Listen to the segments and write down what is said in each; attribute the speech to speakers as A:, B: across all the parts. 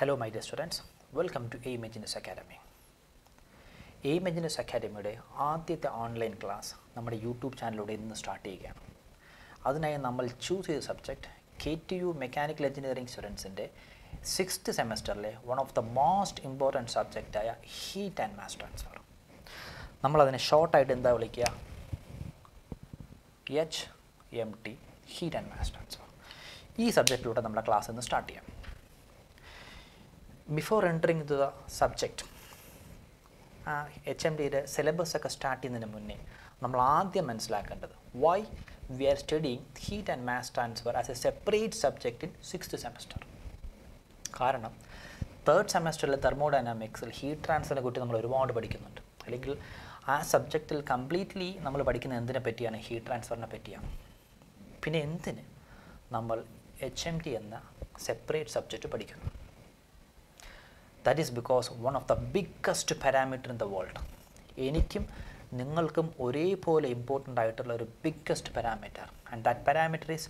A: Hello my dear students welcome to Aim engineers academy Aim engineers അക്കാഡമിയുടെ ആദ്യത്തെ online class നമ്മുടെ YouTube ചാനലിലൂടെ ഇന്ന് start ചെയ്യുകയാണ്. അതിനായി നമ്മൾ ചൂസ് ചെയ്ത subject K T U mechanical engineering സ്റ്റുഡൻസിന്റെ sixth സെമസ്റ്ററിലെ one of the most important സബ്ജക്റ്റായ heat and mass transfer നമ്മളതിനെ ഷോർട്ടായിട്ട് എന്താ വിളിക്കുക? H M T heat and mass transfer ഈ സബ്ജക്റ്റിലൂടെ നമ്മുടെ ക്ലാസ് ഇന്ന് സ്റ്റാർട്ട് ചെയ്യാം. Before entering to the subject ആ എച്ച് എം ഡിയുടെ സിലബസ് ഒക്കെ സ്റ്റാർട്ട് ചെയ്യുന്നതിന് മുന്നേ നമ്മൾ ആദ്യം മനസ്സിലാക്കേണ്ടത് why we are studying heat and mass transfer as a separate subject in sixth semester കാരണം തേർഡ് സെമസ്റ്ററിൽ തെർമോഡൈനാമിക്സിൽ ഹീറ്റ് ട്രാൻസ്ഫറിനെ കുറിച്ച് നമ്മൾ ഒരുപാട് പഠിക്കുന്നുണ്ട്. അല്ലെങ്കിൽ ആ സബ്ജക്റ്റിൽ കംപ്ലീറ്റ്ലി നമ്മൾ പഠിക്കുന്ന എന്തിനെ പറ്റിയാണ് ഹീറ്റ് ട്രാൻസ്ഫറിനെ പറ്റിയാണ്. പിന്നെ എന്തിന് നമ്മൾ എച്ച് എം ടി എന്ന സെപ്പറേറ്റ് സബ്ജക്റ്റ് പഠിക്കുന്നു? That is because one of the biggest parameter in the world എനിക്കും നിങ്ങൾക്കും ഒരേപോലെ ഇമ്പോർട്ടന്റ് ആയിട്ടുള്ള ഒരു biggest parameter and that parameter is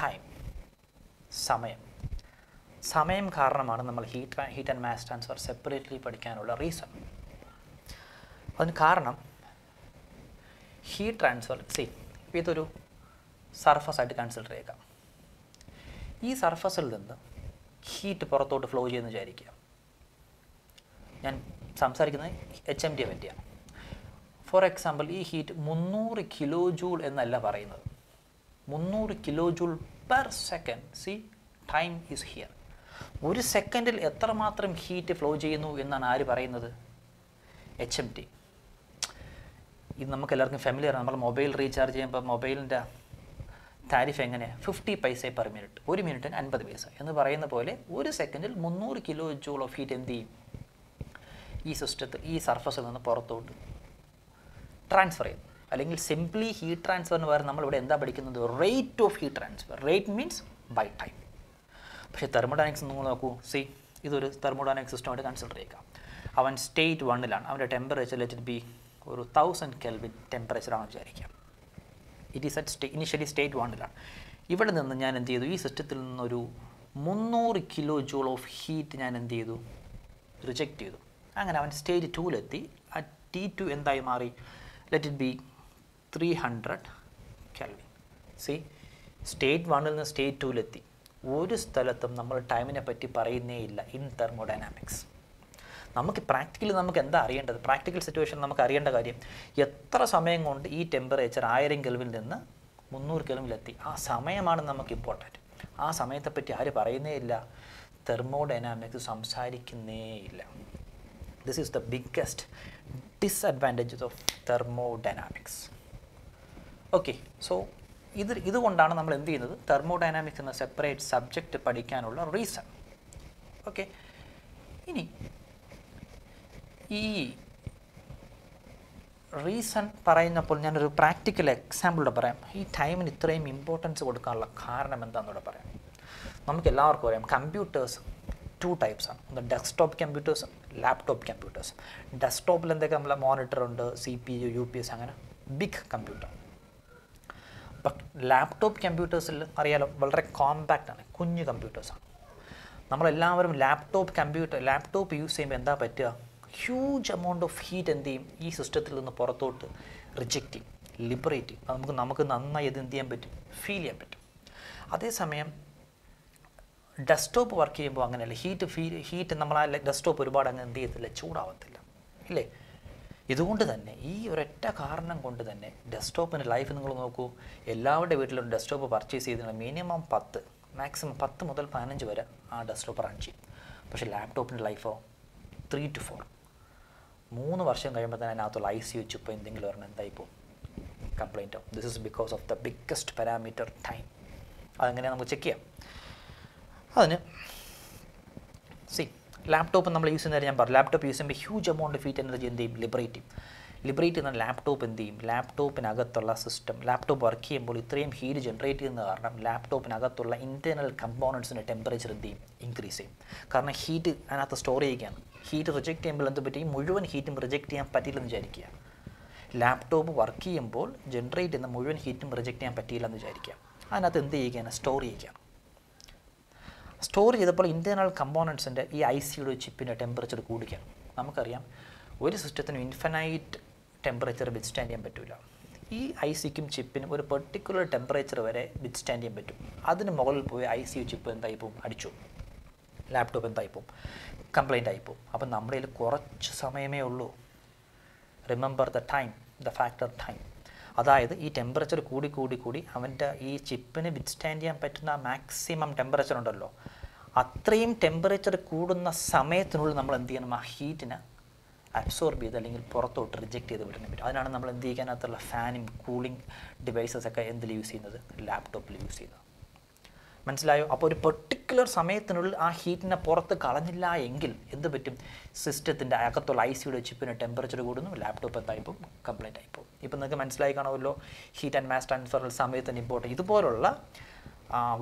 A: time സമയം. സമയം കാരണമാണ് നമ്മൾ heat heat and mass transfer separately പഠിക്കാനുള്ള റീസൺ അതിന് കാരണം ഹീറ്റ് ട്രാൻസ്ഫർ സി ഇതൊരു സർഫസ് ആയിട്ട് കൺസിഡർ ചെയ്യുക ഈ സർഫസിൽ നിന്ന് ഹീറ്റ് പുറത്തോട്ട് ഫ്ലോ ചെയ്യുന്ന വിചാരിക്കുക. ഞാൻ സംസാരിക്കുന്നത് എച്ച് എം ടിയെ പറ്റിയാണ് ഫോർ എക്സാമ്പിൾ ഈ ഹീറ്റ് മുന്നൂറ് കിലോ ജൂൾ എന്നല്ല പറയുന്നത്. മുന്നൂറ് kilo joule per second see time is here ഒരു സെക്കൻഡിൽ എത്രമാത്രം ഹീറ്റ് ഫ്ലോ ചെയ്യുന്നു എന്നാണ് ആര് പറയുന്നത്? എച്ച് എം ടി ഇത് നമുക്ക് എല്ലാവർക്കും ഫെമിലിയർ നമ്മൾ മൊബൈൽ റീചാർജ് ചെയ്യുമ്പോൾ മൊബൈലിന്റെ താരിഫ് എങ്ങനെയാണ് ഫിഫ്റ്റി പൈസ പെർ മിനിറ്റ് ഒരു മിനിറ്റിന് അൻപത് പൈസ എന്ന് പറയുന്ന പോലെ ഒരു സെക്കൻഡിൽ മുന്നൂറ് കിലോ ജൂൾ ഓഫ് ഹീറ്റ് എന്ത് ചെയ്യും? ഈ സിസ്റ്റത്തിൽ ഈ സർഫസിൽ നിന്ന് പുറത്തോട്ട് ട്രാൻസ്ഫർ ചെയ്യും അല്ലെങ്കിൽ സിംപ്ലി ഹീറ്റ് ട്രാൻസ്ഫർ ട്രാൻസ്ഫറിന് പകരം നമ്മളിവിടെ എന്താ പഠിക്കുന്നത്? Rate of heat transfer rate means by time പക്ഷേ തെർമോഡൈനിക്സ് നിങ്ങൾ നോക്കൂ. സി ഇതൊരു തെർമോഡൈനിക് സിസ്റ്റമായിട്ട് കൺസിഡർ ചെയ്യുക അവൻ സ്റ്റേറ്റ് വണ്ണിലാണ് അവന്റെ ടെമ്പറേച്ചർ ലെറ്റ് ബി ഒരു തൗസൻഡ് കെൽവിൻ ടെമ്പറേച്ചറാണെന്ന് വിചാരിക്കാം. It is at stay initially state വണ്ണിലാണ് ഇവിടെ നിന്ന് ഞാൻ എന്ത് ചെയ്തു? ഈ സിസ്റ്റത്തിൽ നിന്നൊരു മുന്നൂറ് കിലോ ജൂൾ ഓഫ് ഹീറ്റ് ഞാൻ എന്ത് ചെയ്തു? റിജക്റ്റ് ചെയ്തു. അങ്ങനെ അവൻ സ്റ്റേജ് ടൂവിലെത്തി ആ ടി ടു എന്തായി മാറി? Let it be three hundred kelvin see state വണ്ണിൽ നിന്ന് സ്റ്റേറ്റ് ടൂവിലെത്തി ഒരു സ്ഥലത്തും നമ്മൾ ടൈമിനെ പറ്റി പറയുന്നേ ഇല്ല. ഇൻ തെർമോഡൈനാമിക്സ് നമുക്ക് പ്രാക്ടിക്കലി നമുക്ക് എന്താ അറിയേണ്ടത്? പ്രാക്ടിക്കൽ സിറ്റുവേഷൻ നമുക്ക് അറിയേണ്ട കാര്യം എത്ര സമയം കൊണ്ട് ഈ ടെമ്പറേച്ചർ ആയിരം കെൽവിൽ നിന്ന് മുന്നൂറ് കെൽവിലെത്തി ആ സമയമാണ് നമുക്ക് ഇമ്പോർട്ടന്റ് ആ സമയത്തെപ്പറ്റി ആര് പറയുന്നേ ഇല്ല? തെർമോഡൈനാമിക്സ് സംസാരിക്കുന്നേ ഇല്ല. This is the biggest disadvantages of thermodynamics. Okay so ഇത് ഇതുകൊണ്ടാണ് നമ്മൾ എന്ത് ചെയ്യുന്നത്? തെർമോഡൈനാമിക്സ് എന്ന സെപ്പറേറ്റ് സബ്ജക്റ്റ് പഠിക്കാനുള്ള റീസൺ ഓക്കെ ഇനി ഈ റീസൺ പറയുന്നപ്പോൾ ഞാനൊരു പ്രാക്ടിക്കൽ എക്സാമ്പിളൂടെ പറയാം. ഈ ടൈമിന് ഇത്രയും ഇമ്പോർട്ടൻസ് കൊടുക്കാനുള്ള കാരണം എന്താണെന്നൂടെ പറയാം. നമുക്ക് എല്ലാവർക്കും അറിയാം കമ്പ്യൂട്ടേഴ്സ് ടു ടൈപ്സ് ആണ്. ഒന്ന് ഡെസ്ക്ടോപ്പ് കമ്പ്യൂട്ടേഴ്സ് ലാപ്ടോപ്പ് കമ്പ്യൂട്ടേഴ്സ് ഡെസ്ക്ടോപ്പിൽ എന്തൊക്കെ നമ്മളെ മോണിറ്റർ ഉണ്ട് C P U U P S അങ്ങനെ? ബിഗ് കമ്പ്യൂട്ടർ ലാപ്ടോപ്പ് കമ്പ്യൂട്ടേഴ്സിൽ അറിയാലോ വളരെ കോമ്പാക്റ്റ് ആണ് കുഞ്ഞു കമ്പ്യൂട്ടേഴ്സാണ് നമ്മളെല്ലാവരും ലാപ്ടോപ്പ് കമ്പ്യൂട്ടർ ലാപ്ടോപ്പ് യൂസ് ചെയ്യുമ്പോൾ എന്താ പറ്റുക? ഹ്യൂജ് എമൗണ്ട് ഓഫ് ഹീറ്റ് എന്ത് ചെയ്യും? ഈ സിസ്റ്റത്തിൽ നിന്ന് പുറത്തോട്ട് റിജക്റ്റ് ചെയ്യും ലിബറേറ്റ് ചെയ്യും. നമുക്ക് നമുക്ക് നന്നായി ഇത് എന്ത് ചെയ്യാൻ പറ്റും? ഫീൽ ചെയ്യാൻ പറ്റും. അതേസമയം ഡെസ്ക്ടോപ്പ് വർക്ക് ചെയ്യുമ്പോൾ അങ്ങനെയല്ല. ഹീറ്റ് ഫീ ഹീറ്റ് നമ്മൾ ആ ഡെസ്ക്ടോപ്പ് ഒരുപാട് അങ്ങ് എന്ത് ചെയ്യത്തില്ല ചൂടാവത്തില്ല. ഇല്ലേ? ഇതുകൊണ്ട് തന്നെ ഈ ഒരൊറ്റ കാരണം കൊണ്ട് തന്നെ ഡെസ്ക്ടോപ്പിന്റെ ലൈഫ് നിങ്ങൾ നോക്കൂ. എല്ലാവരുടെ വീട്ടിലും ഡെസ്ക്ടോപ്പ് പർച്ചേസ് ചെയ്തിട്ട് മിനിമം പത്ത് മാക്സിമം പത്ത് മുതൽ പതിനഞ്ച് വരെ ആ ഡെസ്ക്ടോപ്പ് റൺ ചെയ്യും. പക്ഷേ ലാപ്ടോപ്പിന്റെ ലൈഫോ ത്രീ ടു ഫോർ മൂന്ന് വർഷം കഴിയുമ്പോൾ തന്നെ അതിനകത്തുള്ള ഐ സി വെച്ച് ഇപ്പോൾ എന്തെങ്കിലും ഒരെണ്ണം എന്തായി പോകും? Complaint this is because of the biggest parameter time അതെങ്ങനെയാണ് നമുക്ക് ചെക്ക് ചെയ്യാം? അതിന്. സി ലാപ്ടോപ്പ് നമ്മൾ യൂസ് ചെയ്യുന്നത് ഞാൻ പറഞ്ഞു. ലാപ്ടോപ്പ് യൂസ് ചെയ്യുമ്പോൾ huge amount of heat energy എന്ത് ചെയ്യും? ലിബറേറ്റ് ചെയ്യും. ലിബറേറ്റ് ചെയ്യുന്ന ലാപ്ടോപ്പ് എന്ത് ചെയ്യും? ലാപ്ടോപ്പിനകത്തുള്ള സിസ്റ്റം ലാപ്ടോപ്പ് വർക്ക് ചെയ്യുമ്പോൾ ഇത്രയും ഹീറ്റ് ജനറേറ്റ് ചെയ്യുന്ന കാരണം ലാപ്ടോപ്പിനകത്തുള്ള ഇന്റേർണൽ കമ്പോണൻസിന്റെ ടെമ്പറേച്ചർ എന്ത് ചെയ്യും? ഇൻക്രീസ് ചെയ്യും. കാരണം ഹീറ്റ് അതിനകത്ത് സ്റ്റോർ ചെയ്യുകയാണ് ഹീറ്റ് റിജക്റ്റ് ചെയ്യുമ്പോൾ എന്ത് പറ്റി? മുഴുവൻ ഹീറ്റും റിജക്റ്റ് ചെയ്യാൻ പറ്റില്ലെന്ന് വിചാരിക്കുക. ലാപ്ടോപ്പ് വർക്ക് ചെയ്യുമ്പോൾ ജനറേറ്റ് ചെയ്യുന്ന മുഴുവൻ ഹീറ്റും റിജക്റ്റ് ചെയ്യാൻ പറ്റിയില്ലെന്ന് വിചാരിക്കുക. അതിനകത്ത് എന്ത് ചെയ്യുകയാണ്? സ്റ്റോർ ചെയ്യുകയാണ്. സ്റ്റോർ ചെയ്തപ്പോൾ ഇന്റേർണൽ കമ്പോണൻസിന്റെ ഈ ഐ സിയുടെ ചിപ്പിന്റെ ടെമ്പറേച്ചർ കൂടിക്കാം നമുക്കറിയാം ഒരു സിസ്റ്റത്തിനും ഇൻഫനൈറ്റ് ടെമ്പറേച്ചർ വിത്ത്സ്റ്റാൻഡ് ചെയ്യാൻ പറ്റില്ല ഈ ഐ സിക്കും ചിപ്പിനും ഒരു പെർട്ടിക്കുലർ ടെമ്പറേച്ചർ വരെ വിത്ത്സ്റ്റാൻഡ് ചെയ്യാൻ പറ്റും. അതിന് മുകളിൽ പോയി ഐ സി ചിപ്പ് എന്തായി പോവും? അടിച്ചു. ലാപ്ടോപ്പ് എന്തായി പോവും? കംപ്ലൈന്റ് ആയി പോവും. അപ്പം നമ്മുടെ കുറച്ച് സമയമേ ഉള്ളൂ. Remember the time the factor time അതായത് ഈ ടെമ്പറേച്ചർ കൂടി കൂടി കൂടി അവന്റെ ഈ ചിപ്പിന് വിത്ത്സ്റ്റാൻഡ് ചെയ്യാൻ പറ്റുന്ന മാക്സിമം ടെമ്പറേച്ചർ ഉണ്ടല്ലോ. അത്രയും ടെമ്പറേച്ചർ കൂടുന്ന സമയത്തിനുള്ളിൽ നമ്മൾ എന്ത് ചെയ്യണം? ആ ഹീറ്റിനെ അബ്സോർബ് ചെയ്ത് അല്ലെങ്കിൽ പുറത്തോട്ട് റിജക്റ്റ് ചെയ്ത് വിടുന്ന പറ്റും അതിനാണ് നമ്മൾ എന്ത് ചെയ്യാനകത്തുള്ള ഫാനും കൂളിംഗ് ഡിവൈസസ് ഒക്കെ എന്തിൽ യൂസ് ചെയ്യുന്നത്? ലാപ്ടോപ്പിൽ യൂസ് ചെയ്യുന്നത്. മനസ്സിലായോ? അപ്പോൾ ഒരു പെർട്ടിക്കുലർ സമയത്തിനുള്ളിൽ ആ ഹീറ്റിനെ പുറത്ത് കളഞ്ഞില്ല എങ്കിൽ എന്ത് പറ്റും? സിസ്റ്റത്തിന്റെ അകത്തുള്ള ഐ സിയുടെ ചിപ്പിന് ടെമ്പറേച്ചർ കൂടുന്നു ലാപ്ടോപ്പ് എന്തായിപ്പോൾ കംപ്ലൈന്റ് ആയിപ്പോൾ ഇപ്പം നിങ്ങൾക്ക് മനസ്സിലായി കാണുമല്ലോ ഹീറ്റ് ആൻഡ് മാസ് ട്രാൻസ്ഫറിൽ സമയത്തിന് ഇമ്പോർട്ടന്റ് ഇതുപോലുള്ള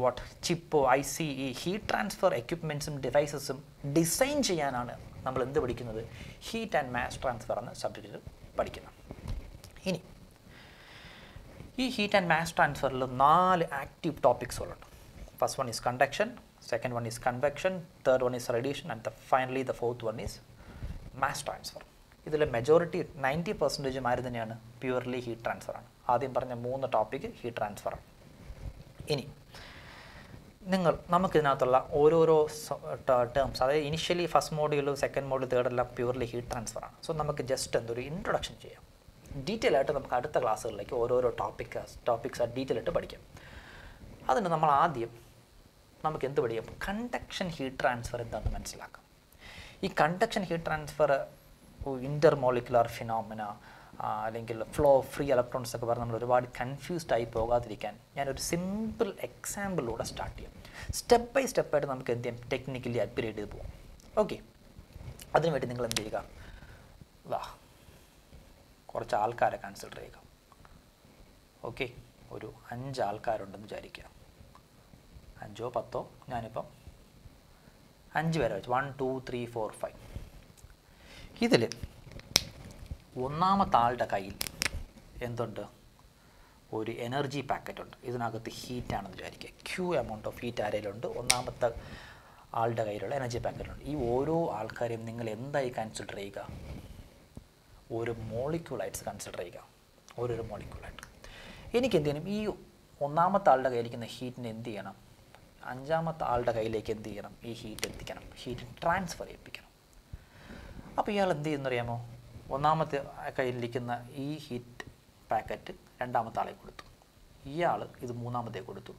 A: വാട്ട് ചിപ്പോ ഐ സി ഈ ഹീറ്റ് ട്രാൻസ്ഫർ എക്യുപ്മെന്റ്സും ഡിവൈസസും ഡിസൈൻ ചെയ്യാനാണ് നമ്മൾ എന്ത് പഠിക്കുന്നത്? ഹീറ്റ് ആൻഡ് മാസ് ട്രാൻസ്ഫർ എന്ന സബ്ജക്റ്റിൽ പഠിക്കുന്നത്. ഇനി ഈ ഹീറ്റ് ആൻഡ് മാസ് ട്രാൻസ്ഫറിൽ നാല് ആക്റ്റീവ് ടോപ്പിക്സുകളുണ്ട് first one is conduction second one is convection third one is radiation and the, finally the fourth one is mass transfer ഇതിലെ മെജോറിറ്റി നയന്റി പെർസെന്റേജും ആര് തന്നെയാണ്? പ്യുവർലി ഹീറ്റ് ട്രാൻസ്ഫറാണ് ആദ്യം പറഞ്ഞ മൂന്ന് ടോപ്പിക് ഹീറ്റ് ട്രാൻസ്ഫറാണ് ഇനി നിങ്ങൾ നമുക്കിതിനകത്തുള്ള ഓരോരോ ടേംസ് അതായത് initially first module second module third എല്ലാം പ്യുവർലി ഹീറ്റ് ട്രാൻസ്ഫറാണ് സോ നമുക്ക് ജസ്റ്റ് എന്തൊരു ഇൻട്രൊഡക്ഷൻ ചെയ്യാം. ഡീറ്റെയിൽ ആയിട്ട് നമുക്ക് അടുത്ത ക്ലാസ്സുകളിലേക്ക് ഓരോരോ ടോപ്പിക് ടോപ്പിക്സ് ഡീറ്റെയിൽ ആയിട്ട് പഠിക്കാം. അതിന് നമ്മൾ ആദ്യം നമുക്ക് എന്ത് പഠിക്കാം? കണ്ടക്ഷൻ ഹീറ്റ് ട്രാൻസ്ഫർ എന്താണെന്ന് മനസ്സിലാക്കാം. ഈ conduction heat transfer inter molecular phenomena അല്ലെങ്കിൽ ഫ്ലോ ഫ്രീ ഇലക്ട്രോൺസ് ഒക്കെ പറഞ്ഞ് നമ്മൾ ഒരുപാട് കൺഫ്യൂസ്ഡ് ആയി പോകാതിരിക്കാൻ ഞാനൊരു സിമ്പിൾ എക്സാമ്പിളിലൂടെ സ്റ്റാർട്ട് ചെയ്യാം. സ്റ്റെപ്പ് ബൈ സ്റ്റെപ്പായിട്ട് നമുക്ക് എന്ത് ചെയ്യാം? ടെക്നിക്കലി അപ്ഗ്രേഡ് ചെയ്ത് പോകാം ഓക്കെ അതിനുവേണ്ടി നിങ്ങൾ എന്ത് ചെയ്യുക? വാ കുറച്ച് ആൾക്കാരെ കൺസിഡർ ചെയ്യുക. ഓക്കെ ഒരു അഞ്ച് ആൾക്കാരുണ്ടെന്ന് വിചാരിക്കുക. അഞ്ചോ പത്തോ? ഞാനിപ്പം അഞ്ച് വരെ വെച്ചു. One two three four five ഇതിൽ ഒന്നാമത്തെ ആളുടെ കയ്യിൽ എന്തുണ്ട്? ഒരു എനർജി പാക്കറ്റ് ഉണ്ട്. ഇതിനകത്ത് ഹീറ്റാണെന്ന് വിചാരിക്കുക. ക്യൂ എമൗണ്ട് ഓഫ് ഹീറ്റ് ആരെയിലുണ്ട് ഒന്നാമത്തെ ആളുടെ കയ്യിലുള്ള എനർജി പാക്കറ്റ് ഉണ്ട്. ഈ ഓരോ ആൾക്കാരെയും നിങ്ങൾ എന്തായി കൺസിഡർ ചെയ്യുക? ഒരു മോളിക്യൂളായിട്ട് കൺസിഡർ ചെയ്യുക. ഓരോരോ മോളിക്യൂളായിട്ട് എനിക്ക് എന്ത് ചെയ്യണം? ഈ ഒന്നാമത്തെ ആളുടെ കയ്യിലിരിക്കുന്ന ഹീറ്റിന് എന്ത് ചെയ്യണം? അഞ്ചാമത്തെ ആളുടെ കയ്യിലേക്ക് എന്ത് ചെയ്യണം? ഈ ഹീറ്റ് എത്തിക്കണം. ഹീറ്റ് ട്രാൻസ്ഫർ ചെയ്യിപ്പിക്കണം അപ്പോൾ ഇയാൾ എന്ത് ചെയ്യുന്നറിയാമോ ഒന്നാമത്തെ കയ്യിലിരിക്കുന്ന ഈ ഹീറ്റ് പാക്കറ്റ് രണ്ടാമത്തെ ആളെ കൊടുത്തു. ഇയാൾ ഇത് മൂന്നാമത്തെ കൊടുത്തു.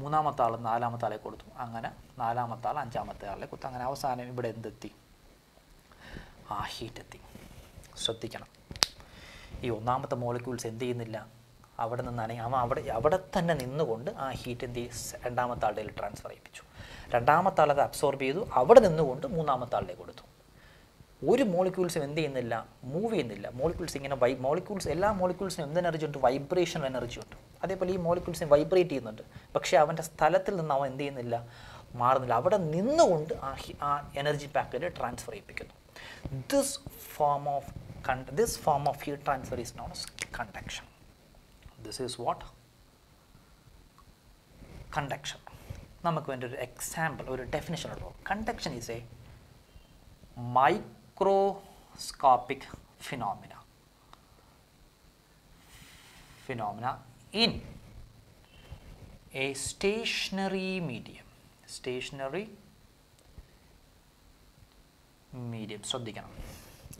A: മൂന്നാമത്തെ ആൾ നാലാമത്തെ ആളെ കൊടുത്തു. അങ്ങനെ നാലാമത്തെ ആൾ അഞ്ചാമത്തെ ആളെ കൊടുത്തു. അങ്ങനെ അവസാനം ഇവിടെ എന്തെത്തി? ആ ഹീറ്റ് എത്തി. ശ്രദ്ധിക്കണം. ഈ ഒന്നാമത്തെ മോളിക്യൂൾസ് എന്ത് ചെയ്യുന്നില്ല? അവിടെ നിന്നാണെങ്കിൽ അവൻ അവിടെ അവിടെ തന്നെ നിന്നുകൊണ്ട് ആ ഹീറ്റ് എന്ത് രണ്ടാമത്തെ ആളുടെ ട്രാൻസ്ഫർ ചെയ്യിപ്പിച്ചു. രണ്ടാമത്തെ ആളത് അബ്സോർബ് ചെയ്തു. അവിടെ നിന്നുകൊണ്ട് മൂന്നാമത്തെ ആളുടെ കൊടുത്തു. ഒരു മോളിക്യൂൾസും എന്ത് ചെയ്യുന്നില്ല മൂവ് ചെയ്യുന്നില്ല. മോളിക്യൂൾസ് ഇങ്ങനെ വൈ മോളിക്യൂൾസ് എല്ലാ മോളിക്യൂൾസിനും എന്ത് എനർജി ഉണ്ട്? വൈബ്രേഷൻ എനർജി ഉണ്ട്. അതേപോലെ ഈ മോളിക്യൂൾസിനെ വൈബ്രേറ്റ് ചെയ്യുന്നുണ്ട്. പക്ഷേ അവന്റെ സ്ഥലത്തിൽ നിന്ന് അവൻ എന്ത് ചെയ്യുന്നില്ല മാറുന്നില്ല. അവിടെ നിന്നുകൊണ്ട് ആ ആ energy packet transfer ചെയ്യിപ്പിക്കുന്നു. This form of this form of heat transfer is non conduction this is what? Conduction. നമുക്ക് വേണ്ട ഒരു എക്സാമ്പിൾ ഒരു ഡെഫിനേഷൻ ഉള്ളൂ conduction is a microscopic phenomena phenomena in a stationary medium stationary medium ശ്രദ്ധിക്കണം.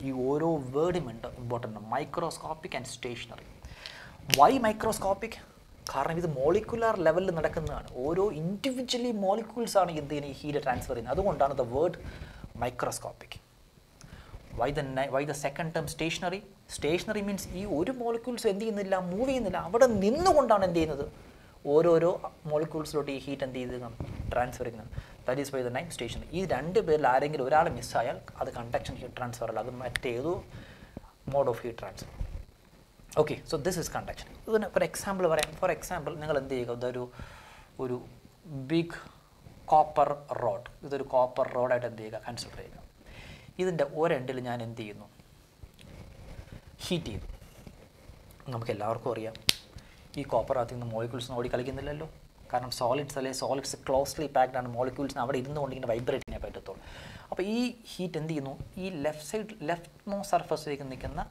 A: ഈ ഓരോ വേർഡും ഉണ്ട് important microscopic and stationary why microscopic കാരണം ഇത് മോളിക്കുലാർ ലെവലിൽ നടക്കുന്നതാണ്. ഓരോ ഇൻഡിവിജ്വലി മോളിക്യൂൾസ് ആണ് ഈ ഹീറ്റ് ട്രാൻസ്ഫർ ചെയ്യുന്നത്. അതുകൊണ്ടാണ് the word microscopic why the why the second term stationary stationary means ഈ ഒരു മോളിക്യൂൾസ് എന്ത് ചെയ്യുന്നില്ല മൂവ് ചെയ്യുന്നില്ല. അവിടെ നിന്നുകൊണ്ടാണ് എന്ത് ചെയ്യുന്നത്? ഓരോരോ മോളിക്യൂൾസിലോട്ട് ഈ ഹീറ്റ് എന്ത് ചെയ്ത് ട്രാൻസ്ഫർ ചെയ്യുന്നത്. That is why the name stationary ഈ രണ്ട് പേരിൽ ആരെങ്കിലും ഒരാൾ മിസ്സായാൽ അത് കണ്ടക്ഷൻ ഹീറ്റ് ട്രാൻസ്ഫർ അല്ല. അത് മറ്റേതോ mode of heat transfer okay so this is conduction ഇതിന് ഫോർ എക്സാമ്പിൾ പറയാം. ഫോർ എക്സാമ്പിൾ നിങ്ങൾ എന്ത് ചെയ്യുക? ഇതൊരു ഒരു ബിഗ് കോപ്പർ റോഡ് ഇതൊരു കോപ്പർ റോഡായിട്ട് എന്ത് ചെയ്യുക? കൺസിഡർ ചെയ്യുക. ഇതിന്റെ ഒരെണ്ടിൽ ഞാൻ എന്ത് ചെയ്യുന്നു? ഹീറ്റ് ചെയ്തു നമുക്ക് എല്ലാവർക്കും അറിയാം. ഈ കോപ്പർ അകത്ത് നിന്ന് മോളിക്യൂൾസ് ഓടി കളിക്കുന്നില്ലല്ലോ. കാരണം സോളിഡ്സ് അല്ലെങ്കിൽ സോളിഡ്സ് ക്ലോസ്ലി പാക്ഡ് ആണ്. മോളിക്യൂൾസിന് അവിടെ ഇരുന്നുകൊണ്ട് ഇങ്ങനെ വൈബ്രേറ്റ് ചെയ്യാൻ പറ്റത്തുള്ളൂ. അപ്പോൾ ഈ ഹീറ്റ് എന്ത് ചെയ്യുന്നു? ഈ ലെഫ്റ്റ് സൈഡ് ലെഫ്റ്റ് മോ സർഫസിലേക്ക് നിൽക്കുന്ന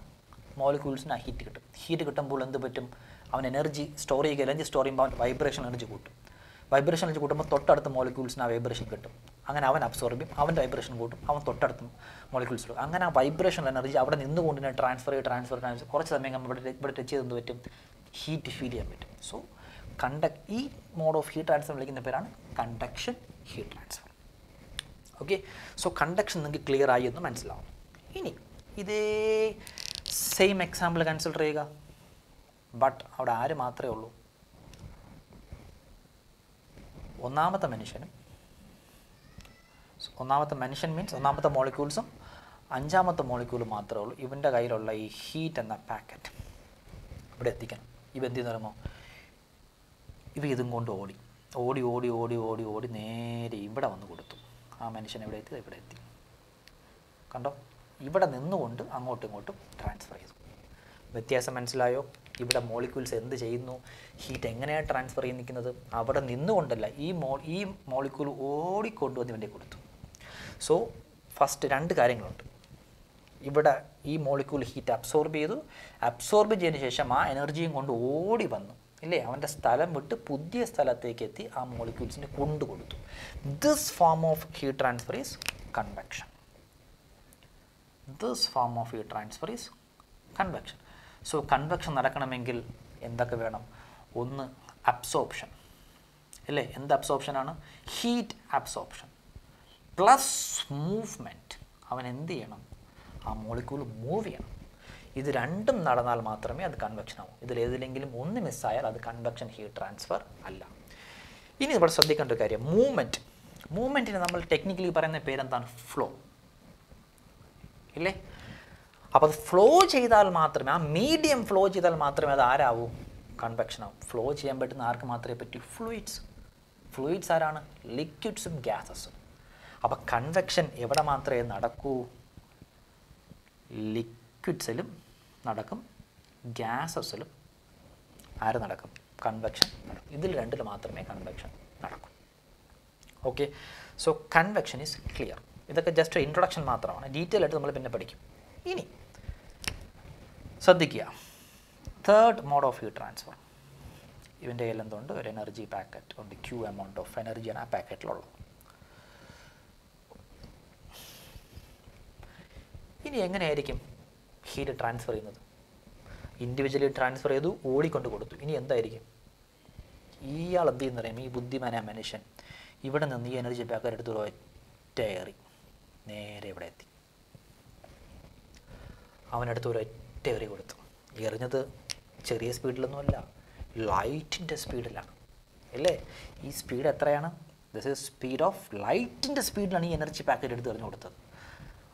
A: മോളിക്യൂൾസിന് ഹീറ്റ് കിട്ടും. ഹീറ്റ് കിട്ടുമ്പോൾ എന്ത് പറ്റും? അവൻ എനർജി സ്റ്റോർ ചെയ്യുക എനർജി സ്റ്റോർ ചെയ്യുമ്പോൾ അവൻ വൈബ്രേഷൻ എനർജി കൂട്ടും. വൈബ്രേഷൻ എനർജി കൂട്ടുമ്പോൾ തൊട്ടടുത്ത മോളിക്യൂൾസിന് ആ വൈബ്രേഷൻ കിട്ടും. അങ്ങനെ അവൻ അബ്സോർബ് ചെയ്യും. അവന്റെ വൈബ്രേഷൻ കൂട്ടും. അവൻ തൊട്ടടുത്ത മോളിക്യൂൾസിലും അങ്ങനെ ആ വൈബ്രേഷൻ എനർജി അവിടെ നിന്നുകൊണ്ട് തന്നെ ട്രാൻസ്ഫർ ചെയ്ത് ട്രാൻസ്ഫർ ട്രാൻസ്ഫർ കുറച്ച് സമയം നമ്മൾ ഇവിടെ ഇവിടെ ടച്ച് ചെയ്തെന്ന് പറ്റും? ഹീറ്റ് ഫീൽ ചെയ്യാൻ പറ്റും. സോ കണ്ടക് ഈ മോഡ് ഓഫ് ഹീറ്റ് ട്രാൻസ്ഫർ വിളിക്കുന്ന പേരാണ് conduction heat transfer okay so conduction നിങ്ങൾക്ക് ക്ലിയർ ആയി എന്ന് മനസ്സിലാവും. ഇനി ഇതേ സെയിം എക്സാമ്പിൾ കൺസിഡർ ചെയ്യുക. ബട്ട് അവിടെ ആര് മാത്രമേ ഉള്ളൂ? ഒന്നാമത്തെ മനുഷ്യനും. ഒന്നാമത്തെ മനുഷ്യൻ മീൻസ് ഒന്നാമത്തെ മോളിക്യൂൾസും അഞ്ചാമത്തെ മോളിക്യൂളും മാത്രമേ ഉള്ളൂ. ഇവന്റെ കയ്യിലുള്ള ഈ ഹീറ്റ് എന്ന പാക്കറ്റ് ഇവിടെ എത്തിക്കണം. ഇവ എന്ത് പറയുമ്പോൾ ഇവ ഇതും കൊണ്ട് ഓടി. ഓടി ഓടി ഓടി ഓടി ഓടി നേരെ ഇവിടെ വന്ന് കൊടുത്തു. ആ മനുഷ്യൻ എവിടെ എത്തി? ഇവിടെ എത്തി. കണ്ടോ? ഇവിടെ നിന്നുകൊണ്ട് അങ്ങോട്ടും ഇങ്ങോട്ടും ട്രാൻസ്ഫർ ചെയ്തു. വ്യത്യാസം മനസ്സിലായോ? ഇവിടെ മോളിക്യൂൾസ് എന്ത് ചെയ്യുന്നു? ഹീറ്റ് എങ്ങനെയാണ് ട്രാൻസ്ഫർ ചെയ്ത് നിൽക്കുന്നത്? അവിടെ നിന്നുകൊണ്ടല്ല ഈ മോ ഈ മോളിക്യൂൾ ഓടിക്കൊണ്ടുവന്ന് ഇവന്റെ കൊടുത്തു. സോ ഫസ്റ്റ് രണ്ട് കാര്യങ്ങളുണ്ട്. ഇവിടെ ഈ മോളിക്യൂൾ ഹീറ്റ് അബ്സോർബ് ചെയ്തു. അബ്സോർബ് ചെയ്തതിന് ശേഷം ആ എനർജിയും കൊണ്ട് ഓടി വന്നു. ഇല്ലേ? അവന്റെ സ്ഥലം വിട്ട് പുതിയ സ്ഥലത്തേക്ക് എത്തി ആ മോളിക്യൂൾസിനെ കൊണ്ടു കൊടുത്തു this form of heat transfer is convection this form of heat transfer is convection. So convection നടക്കണമെങ്കിൽ എന്തൊക്കെ വേണം? ഒന്ന് അബ്സോപ്ഷൻ അല്ലേ? എന്ത് അബ്സോർപ്ഷനാണ് ഹീറ്റ് അബ്സോപ്ഷൻ പ്ലസ് മൂവ്മെന്റ് അവൻ എന്ത് ചെയ്യണം? ആ മോളിക്യൂൾ മൂവ് ചെയ്യണം. ഇത് രണ്ടും നടന്നാൽ മാത്രമേ അത് കൺവെക്ഷൻ ആവൂ. ഇതിലേതിലെങ്കിലും ഒന്ന് മിസ്സായാൽ അത് കൺവെക്ഷൻ ഹീറ്റ് ട്രാൻസ്ഫർ അല്ല. ഇനി ഇവിടെ ശ്രദ്ധിക്കേണ്ട ഒരു കാര്യം. മൂവ്മെന്റ് മൂവ്മെന്റിന് നമ്മൾ ടെക്നിക്കലി പറയുന്ന പേരെന്താണ്? ഫ്ലോ ഇല്ലേ? അപ്പോൾ അത് ഫ്ലോ ചെയ്താൽ മാത്രമേ ആ മീഡിയം ഫ്ലോ ചെയ്താൽ മാത്രമേ അത് ആരാവൂ? കൺവെക്ഷൻ ആവും. ഫ്ലോ ചെയ്യാൻ പറ്റുന്ന ആർക്ക് മാത്രമേ പറ്റൂ? ഫ്ലൂയിഡ്സ് ഫ്ലൂയിഡ്സ് ആരാണ്? ലിക്വിഡ്സും ഗ്യാസസും അപ്പോൾ കൺവെക്ഷൻ എവിടെ മാത്രമേ നടക്കൂ? ലിക്വിഡ്സിലും നടക്കും. ഗ്യാസസിലും ആര് നടക്കും? കൺവെക്ഷൻ നടക്കും. ഇതിൽ രണ്ടിൽ മാത്രമേ കൺവെക്ഷൻ നടക്കൂ. Okay so convection is clear ഇതൊക്കെ ജസ്റ്റ് ഇൻട്രൊഡക്ഷൻ മാത്രമാണ്. ഡീറ്റെയിൽ ആയിട്ട് നമ്മൾ പിന്നെ പഠിക്കും. ഇനി ശ്രദ്ധിക്കുക. Third mode of heat transfer ഇവന്റെ കയ്യിൽ എന്തുണ്ട്? ഒരു എനർജി പാക്കറ്റ് ഉണ്ട്. ക്യൂ എമൗണ്ട് ഓഫ് എനർജിയാണ് ആ പാക്കറ്റിലുള്ളത് ഇനി എങ്ങനെയായിരിക്കും ഹീറ്റ് ട്രാൻസ്ഫർ ചെയ്യുന്നത്? ഇൻഡിവിജ്വലി ട്രാൻസ്ഫർ ചെയ്തു ഓടിക്കൊണ്ട് കൊടുത്തു. ഇനി എന്തായിരിക്കും? ഇയാൾ എന്ത് ചെയ്യുന്ന പറയും ഈ ബുദ്ധിമാനായ മനുഷ്യൻ ഇവിടെ നിന്ന് ഈ എനർജി പാക്കറ്റ് എടുത്ത് ഒറ്റ ഏറി നേരെ ഇവിടെ എത്തി. അവനടുത്ത് ഒരു ഒറ്റ എറി കൊടുത്തു. എറിഞ്ഞത് ചെറിയ സ്പീഡിലൊന്നുമല്ല ലൈറ്റിന്റെ സ്പീഡിലാണ്. അല്ലേ? ഈ സ്പീഡ് എത്രയാണ്? ദിസ് ഇസ് സ്പീഡ് ഓഫ് ലൈറ്റിന്റെ സ്പീഡിലാണ് ഈ എനർജി പാക്കറ്റ് എടുത്ത് എറിഞ്ഞു കൊടുത്തത്.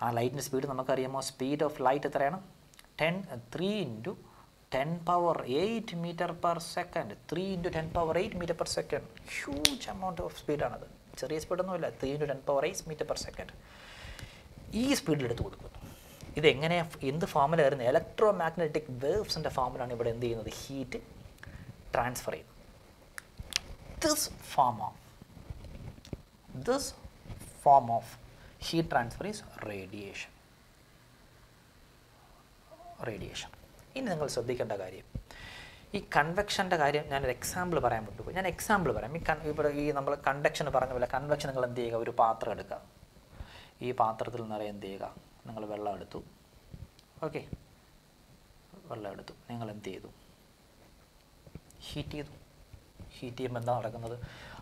A: ആ ലൈറ്റിന്റെ സ്പീഡ് നമുക്കറിയാമോ? സ്പീഡ് ഓഫ് ലൈറ്റ് എത്രയാണ്? Ten three into ten power eight metre per second three into ten power eight metre per second huge amount of സ്പീഡാണത് ചെറിയ സ്പീഡൊന്നുമില്ല three into ten power eight metre per second ഈ സ്പീഡിൽ എടുത്ത് കൊടുക്കുന്നു ഇതെങ്ങനെ എന്ത് ഫോമിലായിരുന്നു electro magnetic വേവ്സിന്റെ ഫോമിലാണ് ഇവിടെ എന്ത് ചെയ്യുന്നത്? ഹീറ്റ് ട്രാൻസ്ഫർ ചെയ്യുന്നത്. This form of this form of heat transfer is radiation radiation ഇനി നിങ്ങൾ ശ്രദ്ധിക്കേണ്ട കാര്യം ഈ കൺവെക്ഷന്റെ കാര്യം ഞാനൊരു എക്സാമ്പിൾ പറയാൻ വിട്ടുപോയി ഞാൻ എക്സാമ്പിൾ പറയാം. ഈ കൺ ഇവിടെ ഈ നമ്മൾ കണ്ടക്ഷൻ പറഞ്ഞ പോലെ കൺവെക്ഷൻ നിങ്ങൾ എന്ത് ചെയ്യുക? ഒരു പാത്രം എടുക്കുക. ഈ പാത്രത്തിൽ നിറയെ എന്ത് ചെയ്യുക? നിങ്ങൾ വെള്ളം എടുത്തു. ഓക്കെ വെള്ളം എടുത്തു. നിങ്ങൾ എന്ത് ചെയ്തു? ഹീറ്റ് ചെയ്തു. ഹീറ്റ് ചെയ്യുമ്പോൾ എന്താ നടക്കുന്നത്?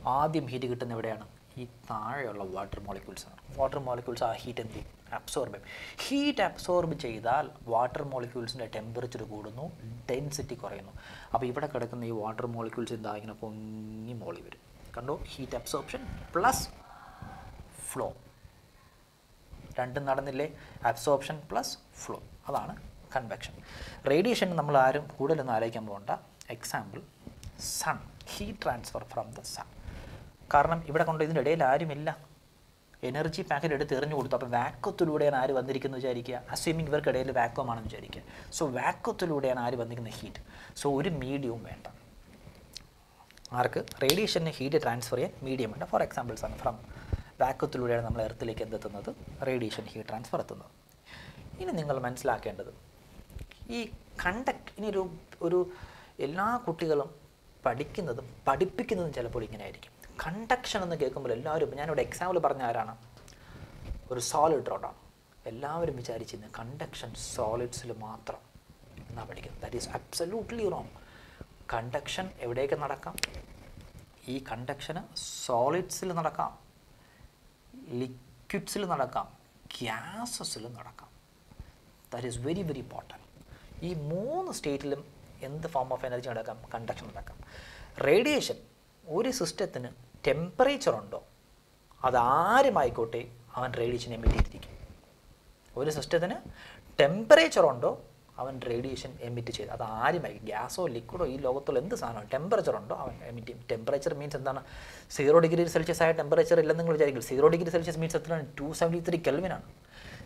A: ആദ്യം ഹീറ്റ് കിട്ടുന്ന എവിടെയാണ്? ഈ താഴെയുള്ള വാട്ടർ മോളിക്യൂൾസ് ആണ്. വാട്ടർ മോളിക്യൂൾസ് ആ ഹീറ്റ് എന്ത് ചെയ്യും? അബ്സോർബ് ചെയ്യും. ഹീറ്റ് അബ്സോർബ് ചെയ്താൽ വാട്ടർ മോളിക്യൂൾസിന്റെ ടെമ്പറേച്ചർ കൂടുന്നു ഡെൻസിറ്റി കുറയുന്നു. അപ്പോൾ ഇവിടെ കിടക്കുന്ന ഈ വാട്ടർ മോളിക്യൂൾസ് എന്താ? ഇങ്ങനെ പൊങ്ങി മോളി വരും. കണ്ടോ? ഹീറ്റ് അബ്സോർപ്ഷൻ പ്ലസ് ഫ്ലോ രണ്ടും നടന്നില്ലേ? അബ്സോർപ്ഷൻ പ്ലസ് ഫ്ലോ അതാണ് കൺവെക്ഷൻ റേഡിയേഷൻ നമ്മൾ ആരും കൂടുതലൊന്നും ആലോചിക്കാൻ പോകണ്ട. Example sun heat transfer from the sun കാരണം ഇവിടെ കൊണ്ട് ഇതിന്റെ ഇടയിൽ ആരുമില്ല. എനർജി പാക്കറ്റ് എടുത്ത് എറിഞ്ഞു കൊടുത്തു. അപ്പോൾ വാക്വത്തിലൂടെയാണ് ആര് വന്നിരിക്കുന്നത് വിചാരിക്കുക? അസ്യൂമിങ് ഇവർക്കിടയിൽ വാക്വം ആണെന്ന് വിചാരിക്കുക. സോ വാക്വത്തിലൂടെയാണ് ആര് വന്നിരിക്കുന്ന ഹീറ്റ് സോ ഒരു മീഡിയവും വേണ്ട. ആർക്ക്? റേഡിയേഷന് ഹീറ്റ് ട്രാൻസ്ഫർ ചെയ്യാൻ മീഡിയം വേണ്ട ഫോർ എക്സാമ്പിൾസ് സൺ ഫ്രം വാക്വത്തിലൂടെയാണ് നമ്മൾ എർത്തിലേക്ക് എന്തെത്തുന്നത്? റേഡിയേഷൻ ഹീറ്റ് ട്രാൻസ്ഫർ എത്തുന്നത്. ഇനി നിങ്ങൾ മനസ്സിലാക്കേണ്ടത് ഈ കണ്ടക്ട് ഇനി ഒരു ഒരു എല്ലാ കുട്ടികളും പഠിക്കുന്നതും പഠിപ്പിക്കുന്നതും ചിലപ്പോൾ ഇങ്ങനെ ആയിരിക്കും കണ്ടക്ഷൻ എന്ന് കേൾക്കുമ്പോൾ എല്ലാവരും ഞാനിവിടെ എക്സാമ്പിൾ പറഞ്ഞ ആരാണ്? ഒരു സോളിഡ് റോഡാണ് എല്ലാവരും വിചാരിച്ചിരുന്നത് കണ്ടക്ഷൻ സോളിഡ്സിൽ മാത്രം എന്നാണ് പഠിക്കുന്നത്. That is absolutely wrong conduction എവിടെയൊക്കെ നടക്കാം? ഈ കണ്ടക്ഷന് സോളിഡ്സിൽ നടക്കാം. ലിക്വിഡ്സിൽ നടക്കാം ഗ്യാസസിൽ നടക്കാം. That is very very important ഈ മൂന്ന് സ്റ്റേറ്റിലും എന്ത് ഫോം ഓഫ് എനർജി നടക്കാം കണ്ടക്ഷൻ നടക്കാം റേഡിയേഷൻ ഒരു സിസ്റ്റത്തിന് ടെമ്പറേച്ചർ ഉണ്ടോ? അതാരുമായിക്കോട്ടെ അവൻ റേഡിയേഷൻ എമിറ്റ് ചെയ്തിരിക്കും. ഒരു സിസ്റ്റത്തിന് ടെമ്പറേച്ചർ ഉണ്ടോ? അവൻ റേഡിയേഷൻ എമിറ്റ് ചെയ്ത്. അത് ആരുമായി? ഗ്യാസോ ലിക്വിഡോ ഈ ലോകത്തുള്ള എന്ത് സാധനമാണ്? ടെമ്പറേച്ചർ ഉണ്ടോ? അവൻ എമിറ്റ് ചെയ്യും. ടെമ്പറേച്ചർ മീൻസ് എന്താണ്? സീറോ ഡിഗ്രി സെൽഷ്യസ് ആയ ടെമ്പറേച്ചർ ഇല്ലെന്ന് നിങ്ങൾ വിചാരിക്കും സീറോ ഡിഗ്രി സെൽഷ്യസ് മീൻസ് എത്രയാണ്? ടു സെവന്റി ത്രീ കെൽവിനാണ്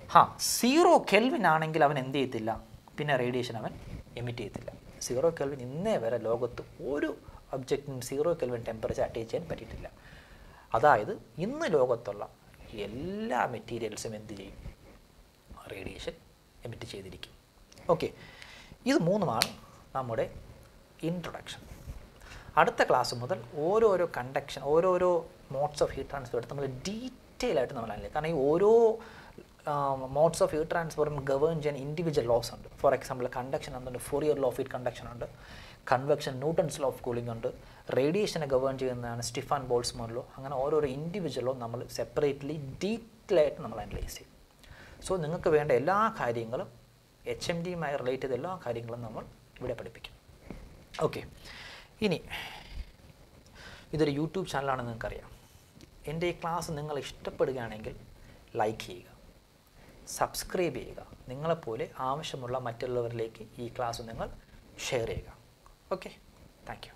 A: ഹാ സീറോ കെൽവിൻ ആണെങ്കിൽ അവൻ എന്ത് ചെയ്യത്തില്ല? പിന്നെ റേഡിയേഷൻ അവൻ എമിറ്റ് ചെയ്യത്തില്ല. സീറോ കെൽവിൻ ഇന്നേ വരെ ലോകത്ത് ഒരു ഒബ്ജക്റ്റിനും സീറോ കെൽവിൻ ടെമ്പറേച്ചർ അറ്റൈച്ച് ചെയ്യാൻ പറ്റിയിട്ടില്ല. അതായത് ഇന്ന് ലോകത്തുള്ള എല്ലാ മെറ്റീരിയൽസും എന്ത് ചെയ്യും? റേഡിയേഷൻ എമിറ്റ് ചെയ്തിരിക്കും. ഓക്കെ ഇത് മൂന്നുമാണ് നമ്മുടെ ഇൻട്രൊഡക്ഷൻ അടുത്ത ക്ലാസ് മുതൽ ഓരോരോ കണ്ടക്ഷൻ ഓരോരോ മോഡ്സ് ഓഫ് ഹീറ്റ് ട്രാൻസ്ഫർ എടുത്ത് നമ്മൾ ഡീറ്റെയിൽ ആയിട്ട് നമ്മൾ അനലൈസ് കാരണം ഈ ഓരോ മോഡ്സ് ഓഫ് ഹീറ്റ് ട്രാൻസ്ഫറും ഗവേൺ ചെയ്യാൻ ഇൻഡിവിജ്വൽ ലോസ് ഉണ്ട്. ഫോർ എക്സാമ്പിൾ കണ്ടക്ഷൻ എന്തുണ്ട്? Fourier law of heat conduction ഉണ്ട്. Convection Newton's law of cooling ഉണ്ട്. റേഡിയേഷനെ ഗവേൺ ചെയ്യുന്നതാണ് സ്റ്റിഫാൻ ബോൾസ് ലോ അങ്ങനെ ഓരോരോ ഇൻഡിവിജ്വലോ നമ്മൾ സെപ്പറേറ്റ്ലി ഡീറ്റെയിൽ ആയിട്ട് നമ്മൾ അനലൈസ് ചെയ്യും. സോ നിങ്ങൾക്ക് വേണ്ട എല്ലാ കാര്യങ്ങളും എച്ച് എം ഡിയുമായി റിലേറ്റ് ചെയ്ത എല്ലാ കാര്യങ്ങളും നമ്മൾ ഇവിടെ പഠിപ്പിക്കും. ഓക്കെ ഇനി ഇതൊരു യൂട്യൂബ് ചാനലാണെന്ന് നിങ്ങൾക്കറിയാം. എന്റെ ഈ ക്ലാസ് നിങ്ങൾ ഇഷ്ടപ്പെടുകയാണെങ്കിൽ ലൈക്ക് ചെയ്യുക സബ്സ്ക്രൈബ് ചെയ്യുക നിങ്ങളെപ്പോലെ ആവശ്യമുള്ള മറ്റുള്ളവരിലേക്ക് ഈ ക്ലാസ് നിങ്ങൾ ഷെയർ ചെയ്യുക. Okay thank